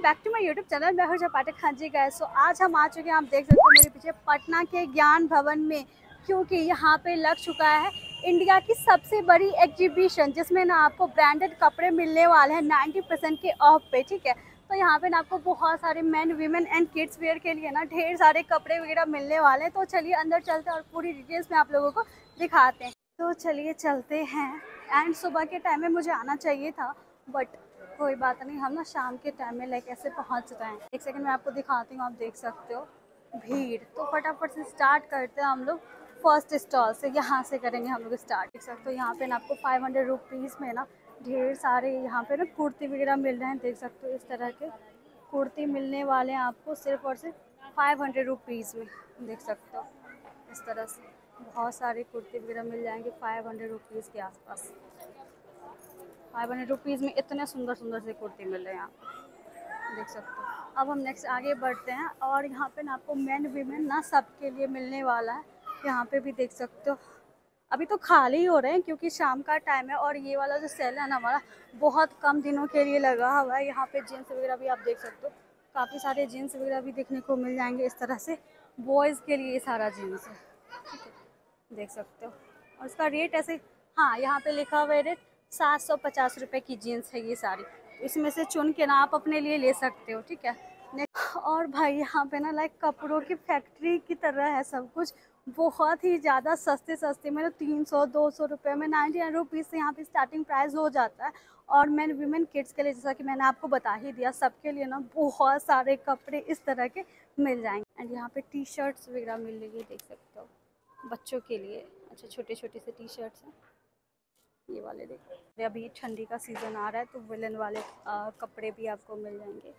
Back to my YouTube channel मैं हूँ पाठक हाँ जी गए सो आज हम आ चुके हैं, आप देख सकते हो मेरे पीछे पटना के ज्ञान भवन में, क्योंकि यहाँ पे लग चुका है इंडिया की सबसे बड़ी एग्जीबिशन जिसमें ना आपको ब्रांडेड कपड़े मिलने वाले हैं 90 परसेंट के ऑफ़ पे, ठीक है? तो यहाँ पे ना आपको बहुत सारे man women and kids wear के लिए ना ढेर सारे कपड़े वगैरह मिलने वाले हैं। तो चलिए अंदर चलते हैं और पूरी डिटेल्स में आप लोगों को दिखाते हैं। तो चलिए चलते हैं। एंड सुबह के टाइम में मुझे आना चाहिए था बट कोई बात नहीं, हम ना शाम के टाइम में लाइक ऐसे पहुँच रहे हैं एक सेकंड मैं आपको दिखाती हूँ, आप देख सकते हो, भीड़। तो फटाफट से स्टार्ट करते हैं हम लोग फ़र्स्ट स्टॉल से, यहाँ से करेंगे हम लोग स्टार्ट देख सकते हो, यहाँ पे ना आपको फाइव हंड्रेड रुपीज़ में ना ढेर सारे यहाँ पे ना कुर्ती वगैरह मिल रहे हैं, देख सकते हो, इस तरह के। कुर्ती मिलने वाले हैं आपको सिर्फ़ और सिर्फ़ फाइव हंड्रेड रुपीज़ में, देख सकते हो। इस तरह से बहुत सारी कुर्ती वगैरह मिल जाएँगे फाइव हंड्रेड रुपीज़ के आसपास। फाइव हंड्रेड रुपीज़ में इतने सुंदर सुंदर से कुर्ती मिल रहे हैं आप। देख सकते हो। अब हम नेक्स्ट आगे बढ़ते हैं और यहाँ पे ना आपको मेन वीमेन ना सबके लिए मिलने वाला है। यहाँ पे भी देख सकते हो। अभी तो खाली हो रहे हैं क्योंकि शाम का टाइम है और ये वाला जो सेल है ना हमारा, बहुत कम दिनों के लिए लगा हुआ है। यहाँ पे जीन्स वगैरह भी आप देख सकते हो। काफ़ी सारे जीन्स वगैरह भी देखने को मिल जाएँगे इस तरह से। बॉयज़ के लिए सारा जीन्स है। है। देख सकते हो। और इसका रेट ऐसे हाँ यहाँ पे लिखा हुआ है रेट सात सौ पचास रुपये की जीन्स है ये सारी। इसमें से चुन के ना आप अपने लिए ले सकते हो, ठीक है? और भाई, यहाँ पे ना लाइक कपड़ों की फैक्ट्री की तरह है सब कुछ। बहुत ही ज़्यादा सस्ते सस्ते मतलब तीन सौ, दो सौ रुपये में नाइन्टी नाइन रुपीज़ से यहाँ पे स्टार्टिंग प्राइस हो जाता है। और मैन वीमेन किड्स के लिए, जैसा कि मैंने आपको बता ही दिया, सबके लिए ना बहुत सारे कपड़े इस तरह के मिल जाएँगे। एंड यहाँ पे टी शर्ट्स वगैरह मिल रही है, देख सकते हो, बच्चों के लिए। अच्छा छोटे छोटे से टी शर्ट्स हैं। ये वाले देखो अभी ठंडी का सीज़न आ रहा है तो विलन वाले आ, कपड़े भी आपको मिल जाएँगे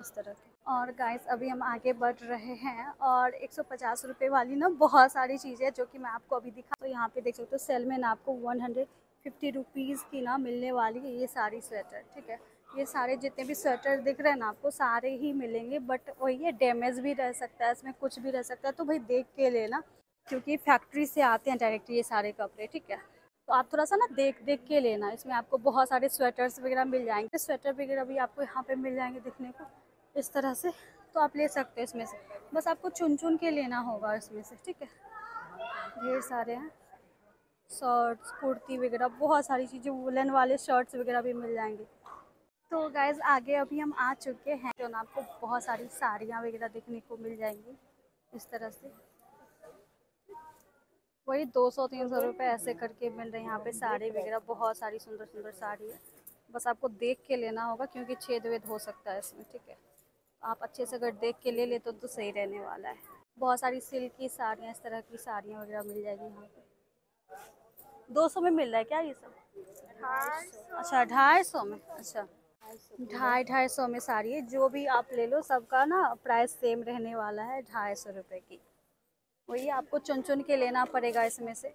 इस तरह के। और गाइस अभी हम आगे बढ़ रहे हैं और एक सौ पचास रुपये वाली ना बहुत सारी चीज़ें जो कि मैं आपको अभी दिखा तो यहाँ पे देख सकते हो सेल में ना आपको वन हंड्रेड फिफ्टी रुपीज़ की ना मिलने वाली है ये सारी स्वेटर ठीक है? ये सारे जितने भी स्वेटर दिख रहे हैं ना आपको सारे ही मिलेंगे बट वही है डैमेज भी रह सकता है इसमें कुछ भी रह सकता है तो भाई देख के लेना क्योंकि फैक्ट्री से आते हैं डायरेक्ट ये सारे कपड़े ठीक है? तो आप थोड़ा सा ना देख देख के लेना। इसमें आपको बहुत सारे स्वेटर्स वगैरह मिल जाएँगे। स्वेटर वगैरह भी आपको यहाँ पे मिल जाएँगे दिखने को, इस तरह से। तो आप ले सकते हो इसमें से। बस आपको चुन चुन के लेना होगा इसमें से, ठीक है? ढेर सारे हैं। शर्ट्स, कुर्ती वगैरह, बहुत सारी चीज़ें, वुलन वाले शर्ट्स वगैरह भी मिल जाएँगे। तो गाइज़ आगे अभी हम आ चुके हैं। जो ना आपको बहुत सारी साड़ियाँ वगैरह देखने को मिल जाएँगी, इस तरह से। वही दो सौ तीन सौ रुपये ऐसे करके मिल रहे हैं यहाँ पे साड़ी वगैरह बहुत सारी सुंदर सुंदर साड़ी है। बस आपको देख के लेना होगा क्योंकि छेद वेद हो सकता है इसमें ठीक है? आप अच्छे से अगर देख के ले ले तो, तो सही रहने वाला है। बहुत सारी सिल्क की साड़ियाँ इस तरह की साड़ियाँ वगैरह मिल जाएगी यहाँ पे। दो सौ में मिल रहा है क्या ये सब? अच्छा ढाई सौ में अच्छा। ढाई ढाई सौ में साड़ी है। जो भी आप ले लो सबका ना प्राइस सेम रहने वाला है ढाई सौ रुपये की। वही आपको चुन चुन के लेना पड़ेगा इसमें से।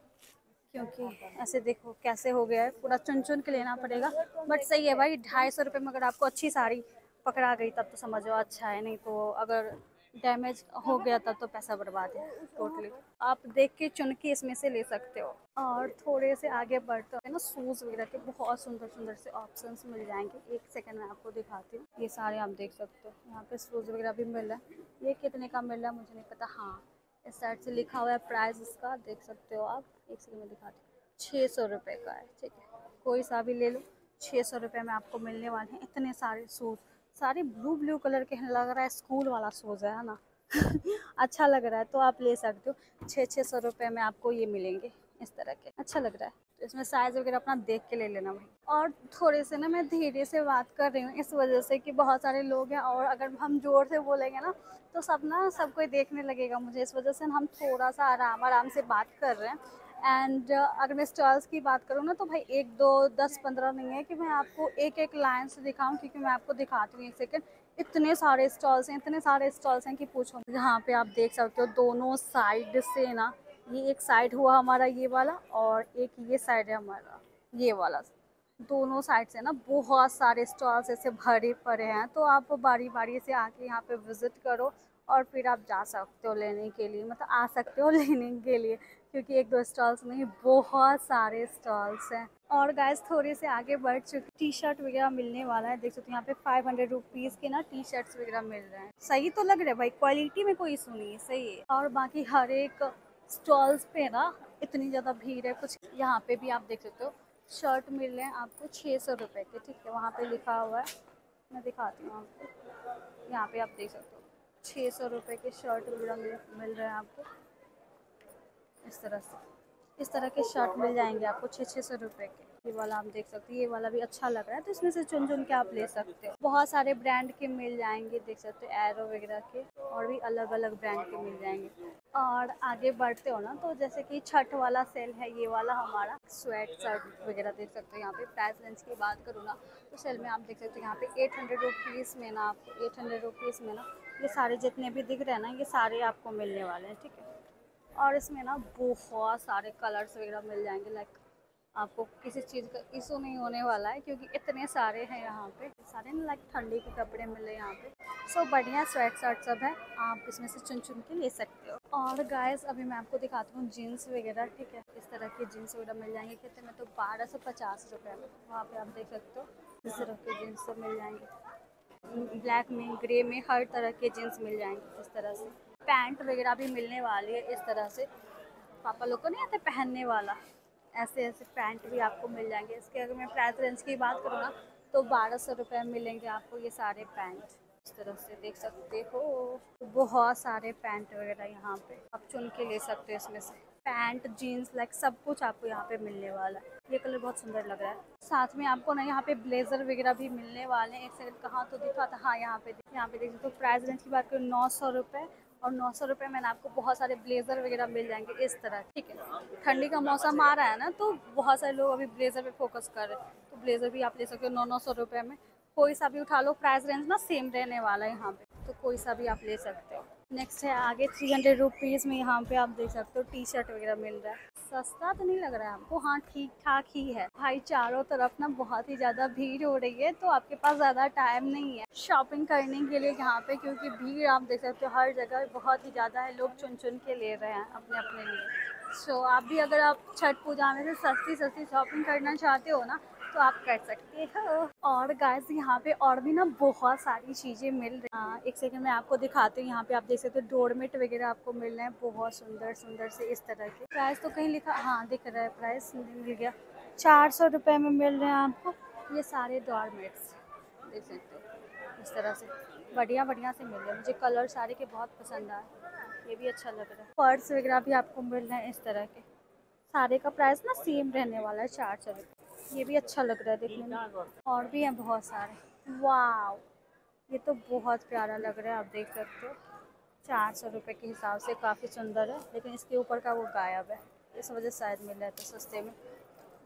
क्योंकि ऐसे देखो कैसे हो गया है, पूरा चुन चुन के लेना पड़ेगा। बट सही है भाई, ढाई सौ रुपये में अगर आपको अच्छी साड़ी पकड़ा गई, तब तो समझो अच्छा है। नहीं तो अगर डैमेज हो गया तब तो पैसा बर्बाद है टोटली आप देख के चुन के इसमें से ले सकते हो। और थोड़े से आगे बढ़ते हैं ना शूज़ वगैरह के बहुत सुंदर सुंदर से ऑप्शंस मिल जाएँगे। एक सेकंड में आपको दिखाती हूँ। ये सारे आप देख सकते हो। यहाँ पे शूज़ वगैरह भी मिल रहा है। ये कितने का मिल रहा है, मुझे नहीं पता। हाँ इस साइड से लिखा हुआ है प्राइस इसका, देख सकते हो आप। एक सेकंड में दिखाती हूँ छः सौ रुपये का है, ठीक है। कोई सा भी ले लो छः सौ रुपये में आपको मिलने वाले हैं इतने सारे शूज़। सारे ब्लू ब्लू कलर के लग रहा है स्कूल वाला सूज़ है ना? अच्छा लग रहा है तो आप ले सकते हो। छः छः सौ रुपये में आपको ये मिलेंगे, इस तरह के। अच्छा लग रहा है। इसमें साइज़ वगैरह अपना देख के ले लेना भाई। और थोड़े से ना मैं धीरे से बात कर रही हूँ इस वजह से कि बहुत सारे लोग हैं और अगर हम ज़ोर से बोलेंगे ना तो सब ना सब कोई देखने लगेगा मुझे। इस वजह से हम थोड़ा सा आराम आराम से बात कर रहे हैं। एंड uh, अगर मैं स्टॉल्स की बात करूँ ना तो भाई एक दो दस पंद्रह नहीं है कि मैं आपको एक एक लाइन से दिखाऊँ क्योंकि मैं आपको दिखाती हूँ एक सेकेंड इतने सारे स्टॉल्स हैं इतने सारे स्टॉल्स हैं कि पूछो। जहाँ पे आप देख सकते हो दोनों साइड से ना ये एक साइड हुआ हमारा ये वाला और एक ये साइड है हमारा ये वाला। दोनों साइड से ना बहुत सारे स्टॉल्स ऐसे भरे पड़े हैं तो आप बारी बारी से आके यहाँ पे विज़िट करो और फिर आप जा सकते हो लेने के लिए मतलब आ सकते हो लेने के लिए, क्योंकि एक दो स्टॉल्स नहीं बहुत सारे स्टॉल्स हैं। और गैस थोड़े से आगे बढ़ चुके टी शर्ट वगैरह मिलने वाला है, देख सकते हो यहाँ पे फाइव हंड्रेड रुपीज़ के ना टी शर्ट्स वगैरह मिल रहे हैं। सही तो लग रहा है भाई क्वालिटी में कोई इशू नहीं है, सही है। और बाकी हर एक स्टॉल्स पे ना इतनी ज़्यादा भीड़ है कुछ यहाँ पे भी आप देख सकते हो। शर्ट मिल रहे हैं आपको छः सौ रुपये के ठीक है वहाँ पे लिखा हुआ है। मैं दिखाती हूँ आपको। यहाँ पे आप देख सकते हो। छः सौ रुपये के शर्ट वगैरह मिल, रहे हैं आपको। इस तरह से इस तरह के शर्ट मिल जाएँगे आपको छः छः सौ रुपये के। ये वाला आप देख सकते हैं, ये वाला भी अच्छा लग रहा है तो इसमें से चुन चुन के आप ले सकते हो। बहुत सारे ब्रांड के मिल जाएँगे, देख सकते हो एरो वगैरह के, और भी अलग अलग ब्रांड के मिल जाएँगे। और आगे बढ़ते हो ना तो जैसे कि छठ वाला सेल है, ये वाला हमारा स्वेट शर्ट वगैरह देख सकते हो, यहाँ पे प्राइस रेंज की बात करूँ ना तो सेल में आप देख सकते हो, यहाँ पे एट हंड्रेड रुपीज़ में ना आपको एट हंड्रेड रुपीज़ में ना, ये सारे जितने भी दिख रहे हैं ना, ये सारे आपको मिलने वाले हैं, ठीक है। और इसमें ना बहुत सारे कलर्स वगैरह मिल जाएँगे लाइक आपको किसी चीज़ का इशू नहीं होने वाला है, क्योंकि इतने सारे हैं यहाँ पे। सारे ना लाइक ठंडी के कपड़े मिले यहाँ पे। सो बढ़िया स्वेट शर्ट सब है। आप इसमें से चुन चुन के ले सकते हो। और गाइस अभी मैं आपको दिखाती हूँ जीन्स वगैरह, ठीक है? इस तरह के जीन्स वगैरह मिल जाएँगे। कितने में तो बारह सौ पचास रुपये में। वहाँ पर आप देख सकते हो, इस तरह के जीन्स सब मिल जाएँगे। ब्लैक में ग्रे में हर तरह के जीन्स मिल जाएँगे इस तरह से। पैंट वगैरह भी मिलने वाली है इस तरह से। पापा लोग को नहीं आते पहनने वाला? ऐसे ऐसे पैंट भी आपको मिल जाएँगे। इसके अगर मैं प्राइस रेंज की बात करूँ ना तो बारह सौ रुपये मिलेंगे आपको ये सारे पैंट। इस तरह से देख सकते हो। बहुत सारे पैंट वगैरह यहाँ पे आप चुन के ले सकते हो इसमें से। पैंट, जीन्स लाइक सब कुछ आपको यहाँ पे मिलने वाला है। ये कलर बहुत सुंदर लग रहा है। साथ में आपको ना यहाँ पे ब्लेजर वगैरह भी मिलने वाले हैं। एक सेकंड कहाँ तो दिखा था। हाँ यहाँ पे यहाँ पे देख सकते हो। प्राइस रेंज की बात करूँ, नौ सौ रुपये और नौ सौ रुपये में आपको बहुत सारे ब्लेज़र वगैरह मिल जाएँगे इस तरह, ठीक है? ठंडी का मौसम आ रहा है ना तो बहुत सारे लोग अभी ब्लेज़र पे फोकस कर रहे हैं। तो ब्लेज़र भी आप ले सकते हो नौ नौ सौ रुपये में। कोई सा भी उठा लो प्राइस रेंज ना सेम रहने वाला है यहाँ पे। तो कोई सा भी आप ले सकते हो। नेक्स्ट है आगे थ्री हंड्रेड रुपीज़ में यहाँ पर आप देख सकते हो टी शर्ट वगैरह मिल रहा है। सस्ता तो नहीं लग रहा है आपको? हाँ ठीक ठाक ही है। भाई चारों तरफ़ ना बहुत ही ज़्यादा भीड़ हो रही है तो आपके पास ज़्यादा टाइम नहीं है। शॉपिंग करने के लिए यहाँ पे क्योंकि भीड़ आप देख सकते हो हर जगह बहुत ही ज़्यादा है लोग चुन चुन के ले रहे हैं अपने अपने लिए। सो so, आप भी अगर आप छठ पूजा में से सस्ती सस्ती शॉपिंग करना चाहते हो ना तो आप कर सकते हो। और गाइस यहाँ पे और भी ना बहुत सारी चीज़ें मिल रही हैं। एक सेकंड मैं आपको दिखाती हूँ। यहाँ पे आप देख सकते हो डोरमेट वगैरह आपको मिल रहे हैं बहुत सुंदर सुंदर से इस तरह के। प्राइस तो कहीं लिखा हाँ दिख रहा है प्राइस मिल गया। चार सौ रुपये में मिल रहे हैं आपको ये सारे डोरमेट्स देख सकते हो, इस तरह से। बढ़िया बढ़िया से मिल रहे हैं। मुझे कलर सारे के बहुत पसंद आए। ये भी अच्छा लग रहा है। पर्स वगैरह भी आपको मिल रहे हैं इस तरह के। सारे का प्राइस ना सेम रहने वाला है, चार सौ रुपये ये भी अच्छा लग रहा है देखने में। और भी हैं बहुत सारे। वाह ये तो बहुत प्यारा लग रहा है, आप देख सकते हो। चार सौ रुपये के हिसाब से काफ़ी सुंदर है, लेकिन इसके ऊपर का वो गायब है। इस वजह से शायद मिल रहा है तो सस्ते में।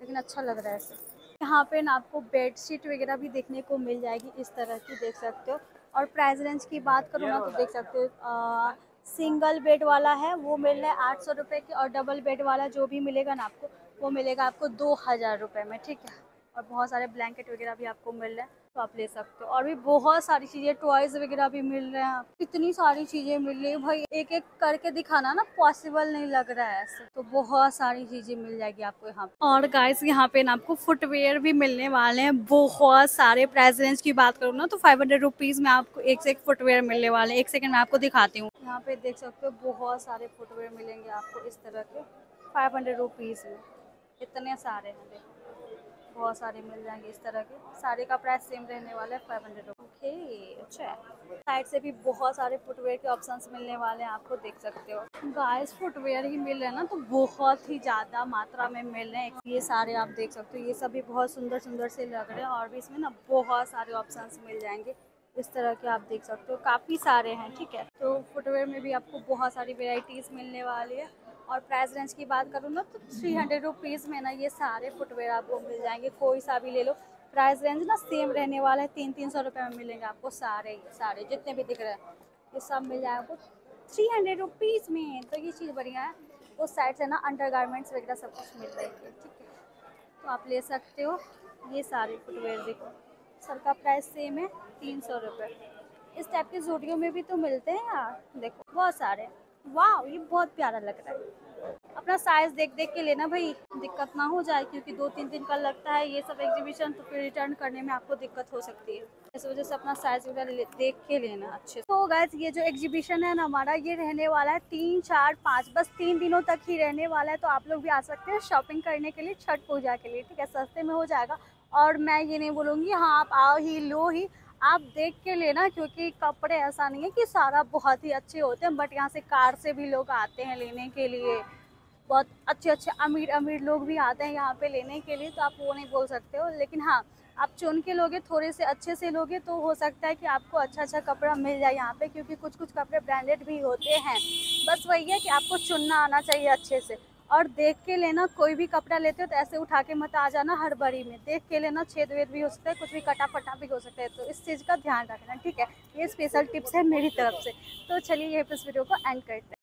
लेकिन अच्छा लग रहा है ऐसे। यहाँ पे ना आपको बेड शीट वगैरह भी देखने को मिल जाएगी, इस तरह की देख सकते हो। और प्राइस रेंज की बात करूँ ना तो देख सकते हो सिंगल बेड वाला है, वो मिल रहा है आठ सौ रुपये की, और डबल बेड वाला जो भी मिलेगा ना आपको वो मिलेगा आपको दो हज़ार रुपये में, ठीक है? और बहुत सारे ब्लैंकेट वगैरह भी आपको मिल रहे हैं तो आप ले सकते हो। और भी बहुत सारी चीज़ें टॉयज़ वगैरह भी मिल रहे हैं इतनी सारी चीज़ें मिल रही है। भाई एक एक करके दिखाना ना पॉसिबल नहीं लग रहा है ऐसे। तो बहुत सारी चीज़ें मिल जाएगी आपको यहाँ और गाइस यहाँ पे ना आपको फुटवेयर भी मिलने वाले हैं। बहुत सारे प्राइस रेंज की बात करूँ ना तो फाइव हंड्रेड रुपीज़ में आपको एक से एक फुटवेयर मिलने वाले हैं। एक सेकेंड में आपको दिखाती हूँ। यहाँ पे देख सकते हो, बहुत सारे फुटवेयर मिलेंगे आपको इस तरह के फाइव हंड्रेड रुपीज़ में। इतने सारे हैं, देखो। बहुत सारे मिल जाएँगे इस तरह के। सारे का प्राइस सेम रहने वाला है फाइव हंड्रेड ओके अच्छा साइड से भी बहुत सारे फुटवेयर के ऑप्शंस मिलने वाले हैं आपको देख सकते हो। गाइस फुटवेयर ही मिल रहे हैं ना तो बहुत ही ज़्यादा मात्रा में मिल रहे हैं। ये सारे आप देख सकते हो, ये सभी बहुत सुंदर सुंदर से लग रहे हैं और भी इसमें ना बहुत सारे ऑप्शन मिल जाएँगे। इस तरह के आप देख सकते हो, काफ़ी सारे हैं, ठीक है। तो फुटवेयर में भी आपको बहुत सारी वेराइटीज़ मिलने वाली है। और प्राइस रेंज की बात करूँ ना तो थ्री हंड्रेड रुपीज़ में ना ये सारे फुटवेयर आपको मिल जाएँगे, कोई सा भी ले लो। प्राइस रेंज ना सेम रहने वाला है तीन तीन सौ रुपये में मिलेंगे आपको सारे सारे, जितने भी दिख रहे हैं। ये सब मिल जाएगा आपको। थ्री हंड्रेड रुपीज़ में तो ये चीज़ बढ़िया है। उस साइड से ना अंडर गारमेंट्स वगैरह सब कुछ मिल है ठीक है? तो आप ले सकते हो, ये सारे फुटवेयर देखो। सर का प्राइस सेम है, तीन सौ रुपये इस टाइप के जूडियो में भी तो मिलते हैं यार, देखो, बहुत सारे। वाह ये बहुत प्यारा लग रहा है। अपना साइज़ देख देख के लेना भाई, दिक्कत ना हो जाए, क्योंकि दो तीन दिन का लगता है ये सब एग्जीबिशन तो फिर रिटर्न करने में आपको दिक्कत हो सकती है। इस वजह से अपना साइज़ वगैरह देख के लेना अच्छे तो गैस ये जो एग्जीबिशन है ना, हमारा ये रहने वाला है तीन, चार, पाँच, बस तीन दिनों तक ही रहने वाला है तो आप लोग भी आ सकते हैं शॉपिंग करने के लिए छठ पूजा के लिए, ठीक है? सस्ते में हो जाएगा। और मैं ये नहीं बोलूँगी हाँ आप आओ ही, लो ही आप देख के लेना, क्योंकि कपड़े ऐसा नहीं है कि सारा बहुत ही अच्छे होते हैं, बट यहाँ से कार से भी लोग आते हैं लेने के लिए। बहुत अच्छे अच्छे, अमीर अमीर लोग भी आते हैं यहाँ पे लेने के लिए तो आप वो नहीं बोल सकते हो। लेकिन हाँ आप चुन के लोगे, थोड़े से अच्छे से लोगे तो हो सकता है कि आपको अच्छा अच्छा कपड़ा मिल जाए यहाँ पे, क्योंकि कुछ कुछ कपड़े ब्रांडेड भी होते हैं। बस वही है कि आपको चुनना आना चाहिए अच्छे से। और देख के लेना, कोई भी कपड़ा लेते हो तो ऐसे उठा के मत आ जाना हर बड़ी में। देख के लेना छेद वेद भी हो सकता है, कुछ भी कटा फटा भी हो सकता है। तो इस चीज़ का ध्यान रखना, ठीक है? ये स्पेशल टिप्स है मेरी तरफ़ से। तो चलिए ये इस वीडियो को एंड करते हैं।